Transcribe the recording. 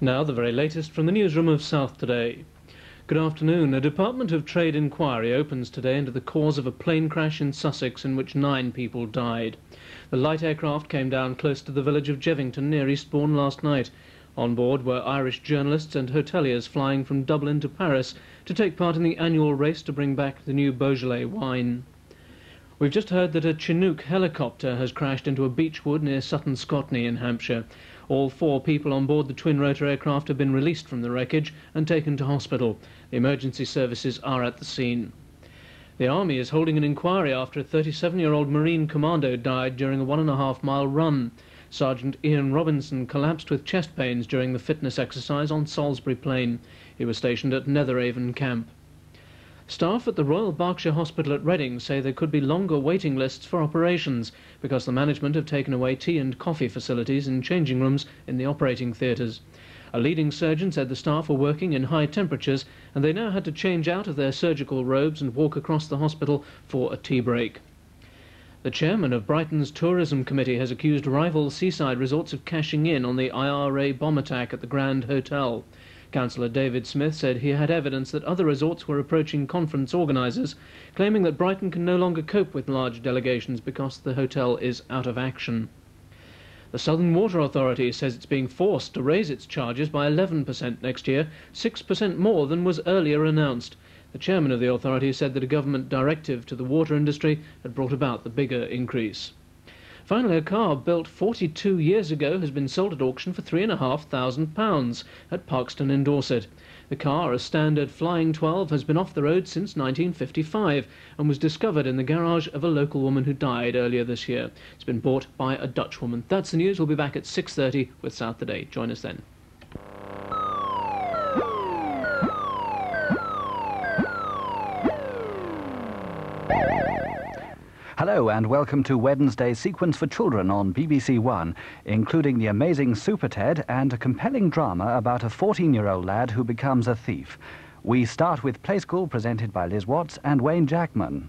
Now, the very latest from the newsroom of South Today. Good afternoon. A Department of Trade inquiry opens today into the cause of a plane crash in Sussex in which nine people died. The light aircraft came down close to the village of Jevington near Eastbourne last night. On board were Irish journalists and hoteliers flying from Dublin to Paris to take part in the annual race to bring back the new Beaujolais wine. We've just heard that a Chinook helicopter has crashed into a beech wood near Sutton Scotney in Hampshire. All four people on board the twin-rotor aircraft have been released from the wreckage and taken to hospital. The emergency services are at the scene. The Army is holding an inquiry after a 37-year-old Marine commando died during a one-and-a-half-mile run. Sergeant Ian Robinson collapsed with chest pains during the fitness exercise on Salisbury Plain. He was stationed at Netheravon Camp. Staff at the Royal Berkshire Hospital at Reading say there could be longer waiting lists for operations because the management have taken away tea and coffee facilities in changing rooms in the operating theatres. A leading surgeon said the staff were working in high temperatures and they now had to change out of their surgical robes and walk across the hospital for a tea break. The chairman of Brighton's Tourism Committee has accused rival seaside resorts of cashing in on the IRA bomb attack at the Grand Hotel. Councillor David Smith said he had evidence that other resorts were approaching conference organisers, claiming that Brighton can no longer cope with large delegations because the hotel is out of action. The Southern Water Authority says it's being forced to raise its charges by 11% next year, 6% more than was earlier announced. The chairman of the authority said that a government directive to the water industry had brought about the bigger increase. Finally, a car built 42 years ago has been sold at auction for £3,500 at Parkstone in Dorset. The car, a standard Flying 12, has been off the road since 1955 and was discovered in the garage of a local woman who died earlier this year. It's been bought by a Dutch woman. That's the news. We'll be back at 6.30 with South Today. Join us then. Hello and welcome to Wednesday's Sequence for Children on BBC One, including the amazing SuperTed and a compelling drama about a 14-year-old lad who becomes a thief. We start with Play School presented by Liz Watts and Wayne Jackman.